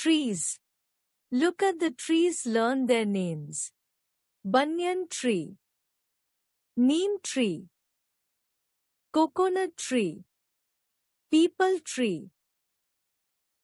Trees. Look at the trees learn their names. Banyan tree. Neem tree. Coconut tree. Peepal tree.